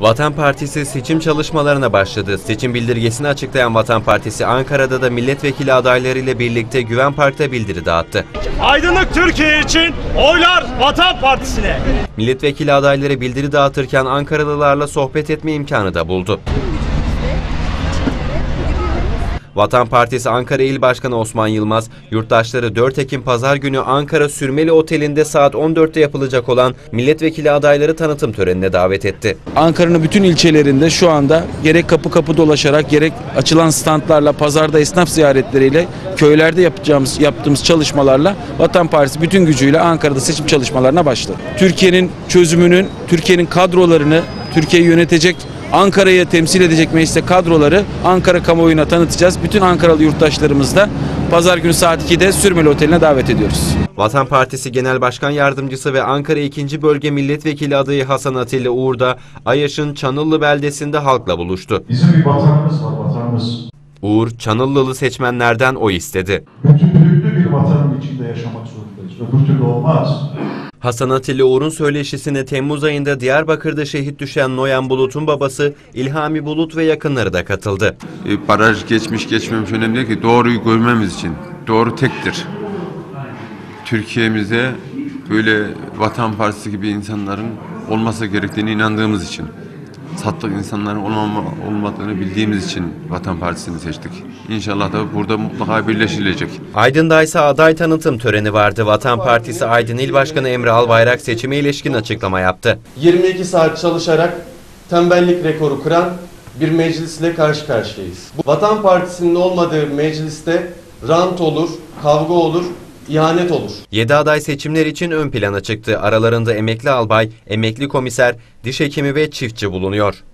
Vatan Partisi seçim çalışmalarına başladı. Seçim bildirgesini açıklayan Vatan Partisi Ankara'da da milletvekili adaylarıyla birlikte Güven Park'ta bildiri dağıttı. Aydınlık Türkiye için oylar Vatan Partisi'ne. Milletvekili adayları bildiri dağıtırken Ankaralılarla sohbet etme imkanı da buldu. Vatan Partisi Ankara İl Başkanı Osman Yılmaz, yurttaşları 4 Ekim Pazar günü Ankara Sürmeli Oteli'nde saat 14'te yapılacak olan milletvekili adayları tanıtım törenine davet etti. Ankara'nın bütün ilçelerinde şu anda gerek kapı kapı dolaşarak gerek açılan standlarla, pazarda esnaf ziyaretleriyle, köylerde yapacağımız yaptığımız çalışmalarla Vatan Partisi bütün gücüyle Ankara'da seçim çalışmalarına başladı. Türkiye'nin çözümünün, Türkiye'nin kadrolarını, Türkiye'yi yönetecek Ankara'yı temsil edecek mecliste kadroları Ankara kamuoyuna tanıtacağız. Bütün Ankaralı yurttaşlarımız da pazar günü saat 2'de Sürmeli Oteli'ne davet ediyoruz. Vatan Partisi Genel Başkan Yardımcısı ve Ankara 2. Bölge Milletvekili adayı Hasan Atilla Uğur da Ayaş'ın Çanıllı beldesinde halkla buluştu. Bizim bir vatanımız var, vatanımız. Uğur, Çanıllılı seçmenlerden oy istedi. Bütünlüklü bir vatanın içinde yaşamak zorundayız. Öbür türlü olmaz. Hasan Atilla Uğur'un söyleşisine Temmuz ayında Diyarbakır'da şehit düşen Noyan Bulut'un babası İlhami Bulut ve yakınları da katıldı. E, baraj geçmiş geçmemiş önemli değil ki doğruyu görmemiz için. Doğru tektir. Türkiye'mize böyle Vatan Partisi gibi insanların olması gerektiğine inandığımız için. Sattık insanların olmama, olmadığını bildiğimiz için Vatan Partisi'ni seçtik. İnşallah da burada mutlaka birleşilecek. Aydın'da ise aday tanıtım töreni vardı. Vatan Partisi Aydın İl Başkanı Emre Albayrak seçime ilişkin açıklama yaptı. 22 saat çalışarak tembellik rekoru kıran bir meclisle karşı karşıyayız. Bu Vatan Partisi'nin olmadığı mecliste rant olur, kavga olur, ihanet olur. 7 aday seçimler için ön plana çıktı. Aralarında emekli albay, emekli komiser, diş hekimi ve çiftçi bulunuyor.